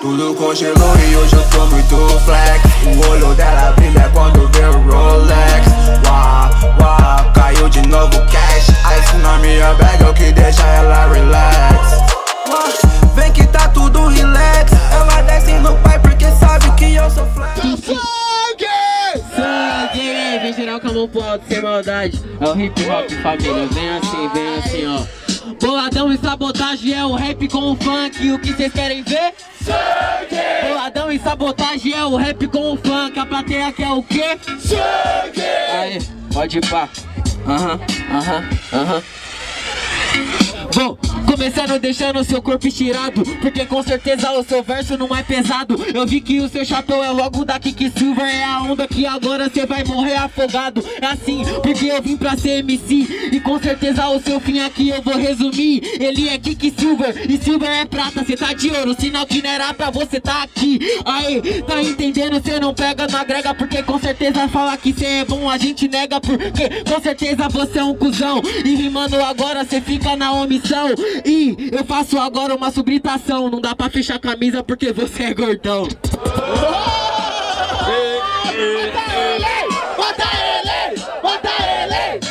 Tudo congelou e hoje eu tô muito flex O olho dela brilha quando vê o Rolex Uau, uau, caiu de novo cash Ice na minha bag é o que deixa ela relax Uau, Vem que tá tudo relax Ela desce no pai porque sabe que eu sou flex Sangue! Sangue! Vem geral com a mão pro alto, sem maldade. É o hip hop, família. Vem assim, vem assim, ó. Boladão e sabotagem é o rap com o funk. O que vocês querem ver? Sangue! Boladão e sabotagem é o rap com o funk. A plateia quer o quê? Sangue! Aí, pode ir pá. Aham, aham, aham. Vou começando deixando seu corpo estirado Porque com certeza o seu verso não é pesado. Eu vi que o seu chapéu é logo da Kick Silver É a onda que agora cê vai morrer afogado. É assim, porque eu vim pra ser MC E com certeza o seu fim aqui eu vou resumir. Ele é Kick Silver e Silver é prata Cê tá de ouro, sinal que não era pra você tá aqui. Aí, tá entendendo? Cê não pega na grega Porque com certeza fala que cê é bom a gente nega Porque com certeza você é um cuzão. E rimando agora cê fica na omissão E eu faço agora uma subritação Não dá pra fechar a camisa porque você é gordão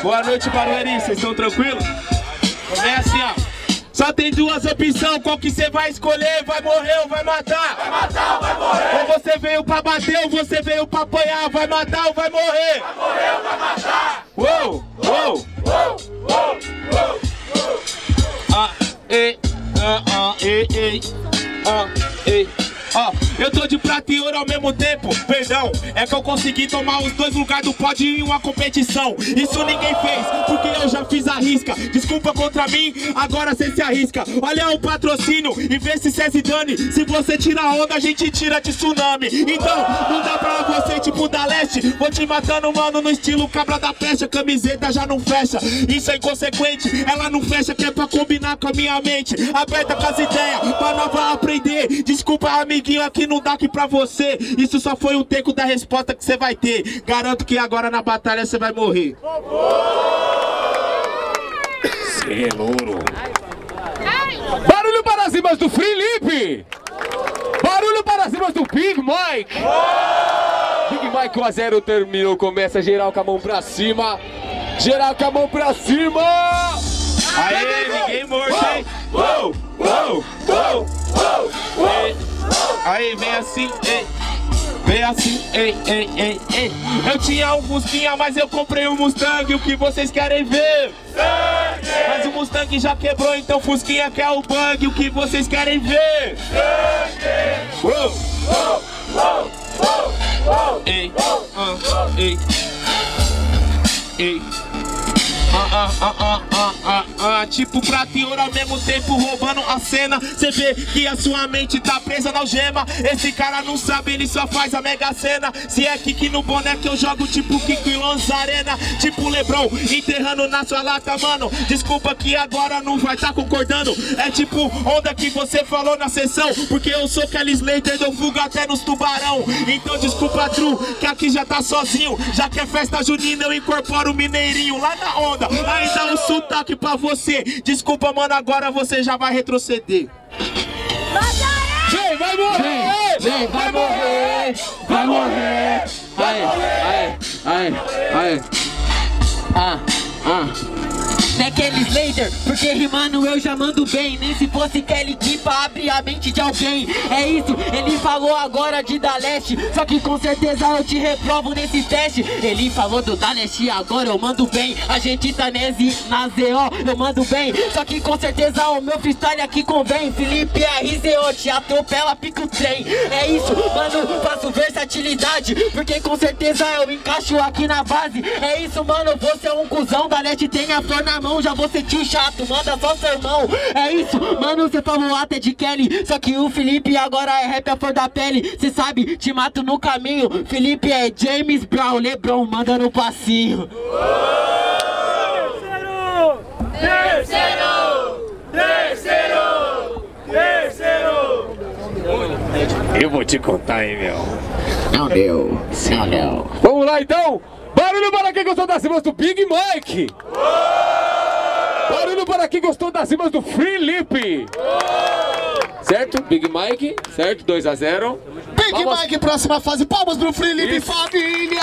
Boa noite, Barueri, vocês estão tranquilos? É assim, ó. Só tem duas opções, qual que você vai escolher? Vai morrer ou vai matar? Vai matar ou vai morrer? Ou você veio pra bater ou você veio pra apanhar? Vai matar ou vai morrer? Vai morrer ou vai matar? Uou, uou, uou, uou. Ah, ei, ah, ah, ei, ei, ah, ei. Eu tô de prata e ouro ao mesmo tempo, perdão. É que eu consegui tomar os dois lugares do pódio em uma competição. Isso ninguém fez, porque eu já fiz a risca. Desculpa contra mim, agora cê se arrisca. Olha o patrocínio e vê se cê se dane. Se você tira onda, a gente tira de tsunami. Então, não dá pra você tipo da leste. Vou te matando, mano, no estilo cabra da peste A camiseta já não fecha, isso é inconsequente Ela não fecha, que é pra combinar com a minha mente. Aberta com as ideias, pra nova aprender. Desculpa, amiguinho, aqui não dá aqui pra você Isso só foi um teco da resposta que você vai ter Garanto que agora na batalha você vai morrer Cê é louro. Barulho para cima do Felipe! Barulho para cima do Big Mike! Big Mike 1 a 0 terminou, começa geral com a mão pra cima. Geral com a mão pra cima! Aê, ninguém morto, hein? Uou, uou, uou, uou, Ei, Aí, vem assim, ei Vem assim, ei, ei, ei, ei Eu tinha um Fusquinha, mas eu comprei um Mustang O que vocês querem ver? Sangue! Mas o Mustang já quebrou, então Fusquinha quer o bug O que vocês querem ver? Sangue! Uou, uou, uou, uou Ei, ah, ei Ei ah, ah, ah, ah, ah, ah, ah, tipo prata e ouro ao mesmo tempo roubando a cena. Cê vê que a sua mente tá presa na algema. Esse cara não sabe, ele só faz a mega cena. Se é kick no que eu jogo tipo Kiko e Arena. Tipo Lebron enterrando na sua lata, mano. Desculpa que agora não vai tá concordando. É tipo onda que você falou na sessão. Porque eu sou Kelly Slater, dou fuga até nos tubarão. Então desculpa, True, que aqui já tá sozinho. Já que é festa junina eu incorporo o mineirinho lá na onda Aí dá um sotaque pra você Desculpa, mano, agora você já vai retroceder Vem, vai morrer! Vem, vai morrer, vai morrer. Aí, aí, aí, aí. Ah, ah. Naquele Slater, porque rimando eu já mando bem. Nem se fosse Kelly Key pra abrir a mente de alguém. É isso, ele falou agora de da leste Só que com certeza eu te reprovo nesse teste. Ele falou do da leste agora eu mando bem. A gente tá nesse, na ZO, eu mando bem. Só que com certeza o meu freestyle aqui convém. Felipe RZO, te atropela, pica o trem. É isso, mano, faço versatilidade Porque com certeza eu encaixo aqui na base. É isso, mano, você é um cuzão Da leste tem a flor na mão, já vou sentir chato Manda só sermão, é isso Mano, você falou até de Kelly Só que o Felipe agora é rap a flor da pele. Cê sabe, te mato no caminho Felipe é James Brown, Lebron, manda no passinho Eu vou te contar, hein, meu. Não deu, não deu Vamos lá então! Barulho para quem gostou das rimas do Big Mike! Barulho para quem gostou das rimas do Felipe! certo? Big Mike, certo? 2 a 0 Big Palmas. Mike, próxima fase. Palmas pro Felipe Isso. Família!